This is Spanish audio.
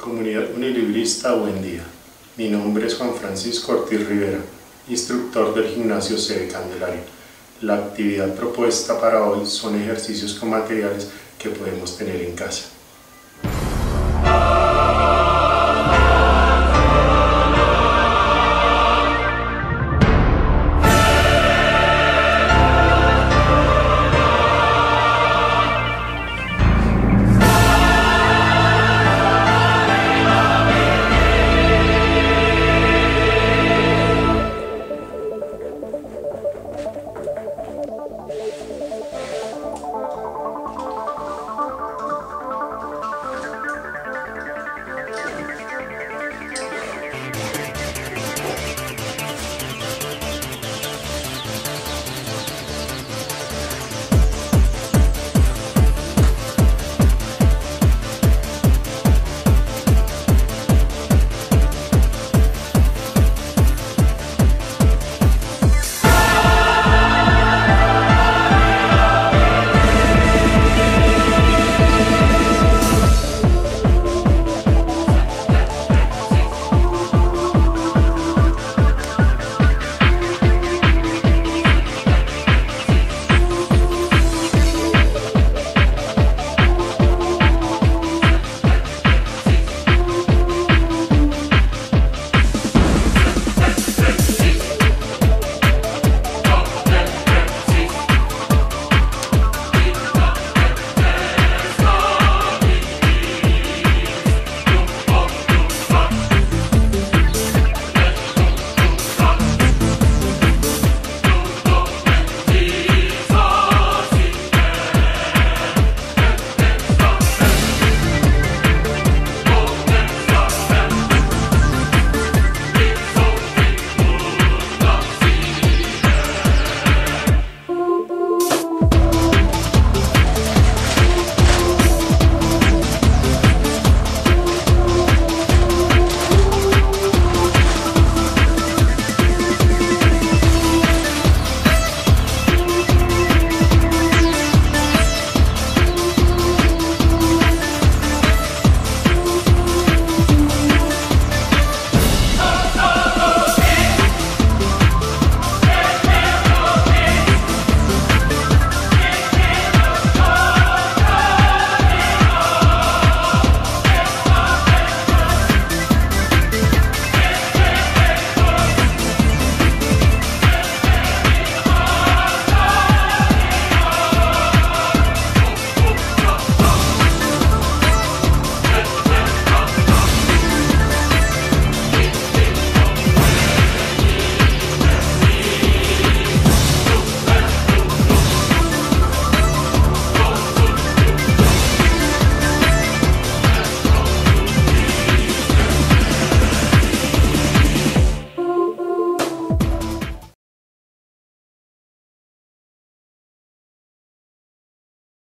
Comunidad Unilibrista, buen día. Mi nombre es Juan Francisco Ortiz Rivera, instructor del gimnasio Sede Candelaria. La actividad propuesta para hoy son ejercicios con materiales que podemos tener en casa.